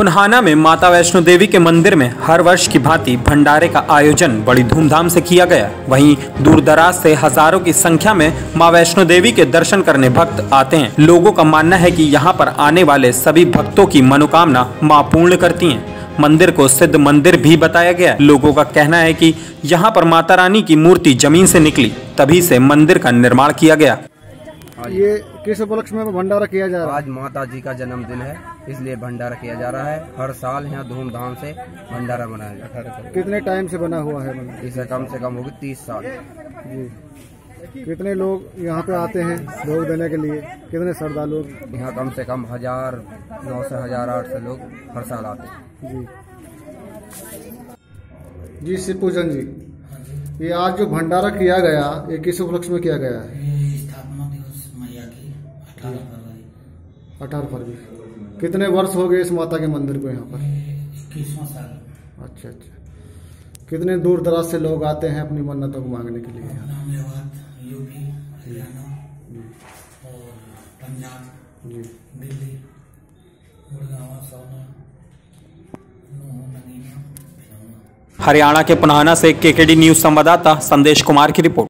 पुन्हाना में माता वैष्णो देवी के मंदिर में हर वर्ष की भांति भंडारे का आयोजन बड़ी धूमधाम से किया गया। वहीं दूर दराज से हज़ारों की संख्या में माँ वैष्णो देवी के दर्शन करने भक्त आते हैं। लोगों का मानना है कि यहाँ पर आने वाले सभी भक्तों की मनोकामना माँ पूर्ण करती हैं। मंदिर को सिद्ध मंदिर भी बताया गया लोगों का कहना है कि यहाँ पर माता रानी की मूर्ति ज़मीन से निकली, तभी से मंदिर का निर्माण किया गया। ये किस उपलक्ष्य में भंडारा किया जा रहा है? आज माता जी का जन्मदिन है इसलिए भंडारा किया जा रहा है। हर साल यहाँ धूमधाम से भंडारा मनाया जाता है। है कितने टाइम से बना हुआ है? इसे कम से कम होगी तीस साल। जी। कितने लोग यहाँ पे आते हैं भोग देने के लिए? कितने श्रद्धालु? यहाँ कम से कम हज़ार नौ से हज़ार आठ सौ लोग हर साल आते हैं। जी। जी शिव पूजन जी ये आज जो भंडारा किया गया ये किस उपलक्ष्य में किया गया है? अठारह फरवरी अठारह फरवरी कितने वर्ष हो गए इस माता के मंदिर को यहाँ पर? इक्कीसवां साल। अच्छा अच्छा। कितने दूर दराज से लोग आते हैं अपनी मन्नतों को मांगने के लिए? यहाँ यूपी हरियाणा और पंजाब जी। दिल्ली हरियाणा के पुन्हाना से केकेडी न्यूज़ संवाददाता संदेश कुमार की रिपोर्ट।